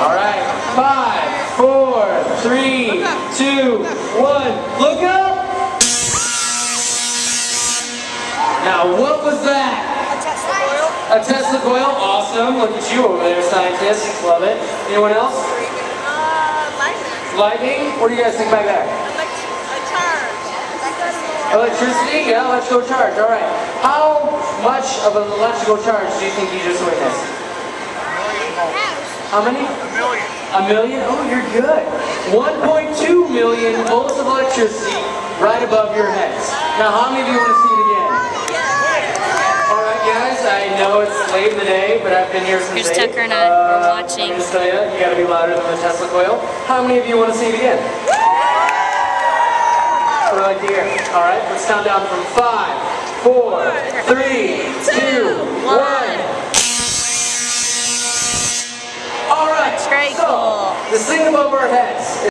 All right. Five, four, three, two, one. Look up. Now, what was that? A Tesla coil. A Tesla coil. Awesome. Look at you over there, scientist. Love it. Anyone else? Uh, lightning. Lightning? What do you guys think about that? A charge. Electricity? Yeah, let's go charge. All right. How much of an electrical charge do you think you just witnessed? Uh, How many? A million. A million? Oh, you're good. 1.2 million volts of electricity right above your heads. Now, how many of you want to see it again? All right, guys. I know it's late in the day, but I've been here since Here's 8. Tucker and I. We're Uh, watching. Let me just tell you, you got to be louder than the Tesla coil. How many of you want to see it again? I hear? All right, let's count down from five, four, three, two, one. Very so, cool. This above our heads